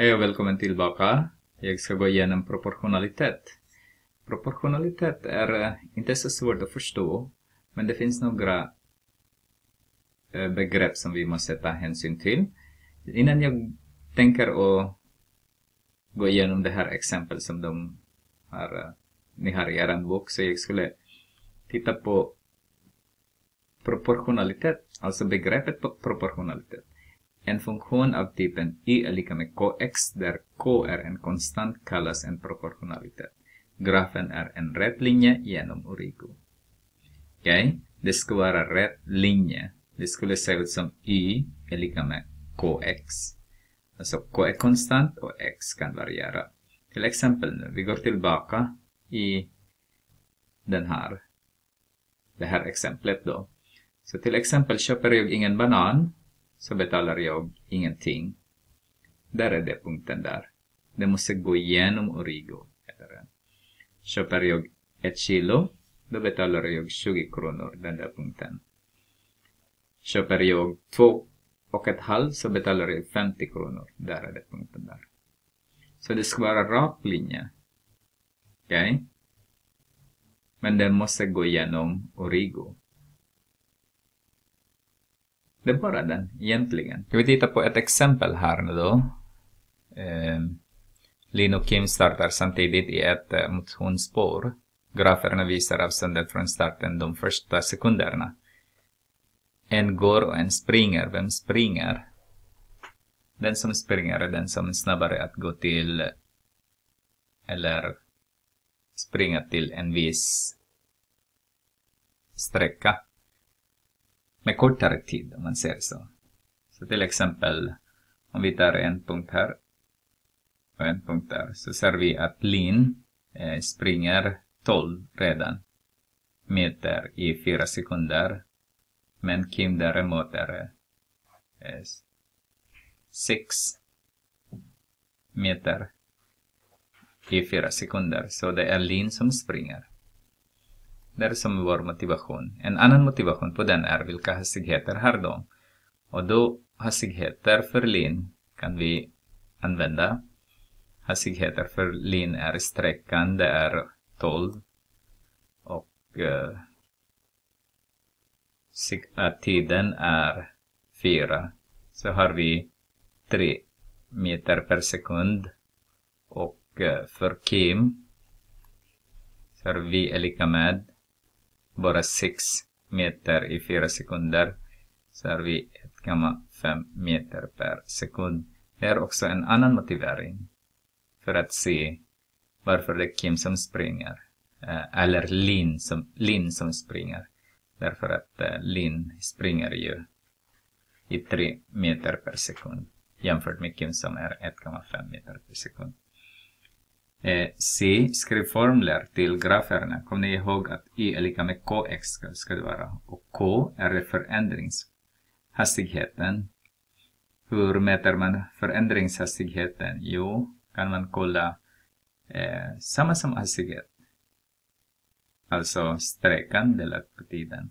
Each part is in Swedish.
Hej och välkommen tillbaka. Jag ska gå igenom proportionalitet. Proportionalitet är eh, inte så svårt att förstå, men det finns några eh, begrepp som vi måste ta hänsyn till. Innan jag tänker att gå igenom det här exempel som de har, eh, ni har i er bok, så jag skulle titta på proportionalitet, alltså begreppet proportionalitet. En funktion av typen y är lika med kx där k är en konstant kallas en proportionalitet. Grafen är en rät linje genom origo. Okej, okay? det ska vara rätt linje. Det skulle se ut som y är lika med kx. Alltså k är konstant och x kan variera. Till exempel nu, vi går tillbaka i den här, det här exemplet då. Så till exempel köper jag ingen banan så betalar jag ingenting. Där är det punkten där. Det måste gå igenom Origo. Köper jag ett kilo, då betalar jag 20 kronor, den där punkten. Köper jag två och ett halvt så betalar jag 50 kronor. Där är det punkten där. Så det ska vara rak linje. Okej? Okay? Men den måste gå igenom Origo. Det är bara den, egentligen. Ska vi titta på ett exempel här nu då? Eh, Lin och Kim startar samtidigt i ett eh, motionsspår. Graferna visar avståndet från starten de första sekunderna. En går och en springer. Vem springer? Den som springer är den som är snabbare att gå till eller springa till en viss sträcka med kortare tid om man säger så. Så till exempel om vi tar en punkt här och en punkt där så ser vi att Lin eh, springer 12 redan meter i 4 sekunder men Kim däremot är eh, 6 meter i 4 sekunder så det är Lin som springer. Det är som vår motivation. En annan motivation på den är vilka hastigheter har de? Och då hastigheter för lin kan vi använda. Hastigheter för lin är sträckan, det är 12. Och eh, tiden är 4. Så har vi 3 meter per sekund. Och eh, för Kim så har vi är lika med bara 6 meter i 4 sekunder så är vi 1,5 meter per sekund. Det är också en annan motivering för att se varför det är Kim som springer. Eh, eller Lin som, Lin som springer. Därför att eh, Lin springer ju i 3 meter per sekund jämfört med Kim som är 1,5 meter per sekund. Eh, C. Skriv formler till graferna. Kom ni ihåg att Y är lika med KX ska, ska det vara. Och K är förändringshastigheten. Hur mäter man förändringshastigheten? Jo, kan man kolla eh, samma som hastighet. Alltså sträckan delat på tiden.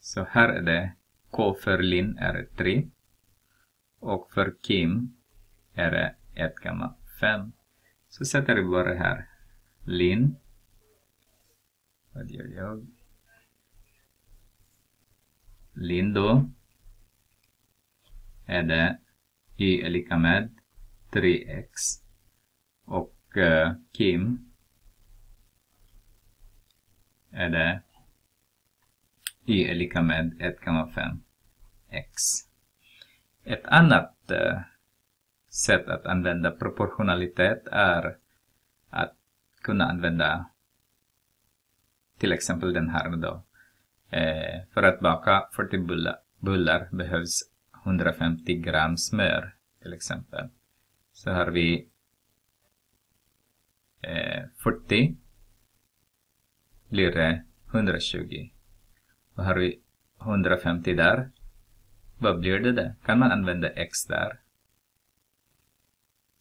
Så här är det K för Lin är 3 och för Kim är det 1,5 så sätter vi bara här lin. Vad gör jag? Lin då är det y är lika med 3x och uh, Kim är det y är lika med 1,5 x. Ett annat uh, sätt att använda proportionalitet är att kunna använda till exempel den här då. Eh, för att baka 40 bullar, bullar behövs 150 gram smör till exempel. Så har vi eh, 40 blir det 120. Och har vi 150 där. Vad blir det där? Kan man använda x där?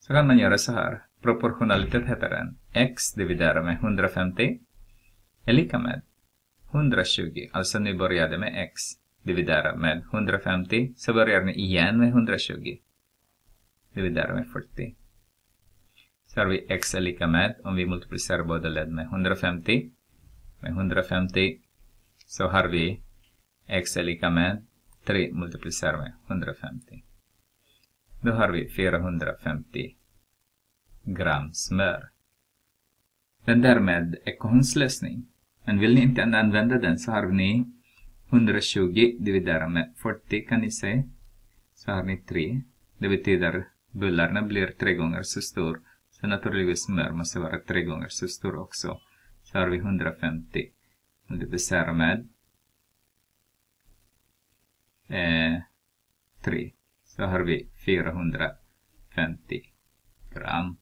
Så kan man göra så här. Proportionalitet heter den. x dividerat med 150 är lika med 120. Alltså ni började med x dividerat med 150 så börjar ni igen med 120. dividerat med 40. Så har vi x är lika med, om vi multiplicerar båda led med 150, med 150 så har vi x är lika med 3 multiplicerar med 150. Då har vi 450 gram smör. Den där med ekvationslösning. Men vill ni inte använda den så har ni 120 dividerat med 40 kan ni se. Så har ni 3. Det betyder bullarna blir tre gånger så stor. Så naturligtvis smör måste vara tre gånger så stor också. Så har vi 150 multiplicerat med eh, 3. Så har vi 450 gram.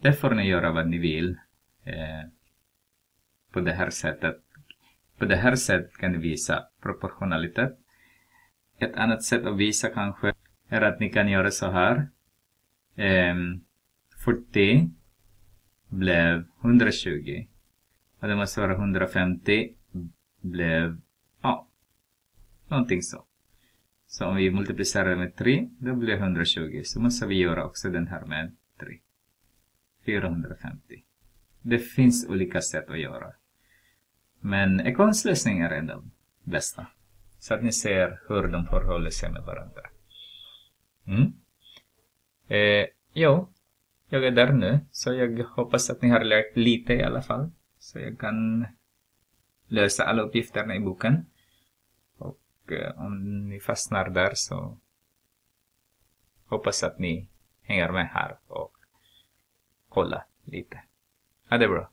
Det får ni göra vad ni vill eh, på det här sättet. På det här sättet kan ni visa proportionalitet. Ett annat sätt att visa kanske är att ni kan göra så här. Eh, 40 blev 120. Och det måste vara 150 blev, ja, någonting så. Så om vi multiplicerar med 3, då blir det 120. Så måste vi göra också den här med 3. 450. Det finns olika sätt att göra. Men ekvationslösning är den bästa. Så att ni ser hur de förhåller sig med varandra. Mm. Eh, jo, jag är där nu. Så jag hoppas att ni har lärt lite i alla fall. Så jag kan lösa alla uppgifterna i boken. Eh, om ni fastnar där så hoppas att ni hänger med här och kollar lite. Ha det bra.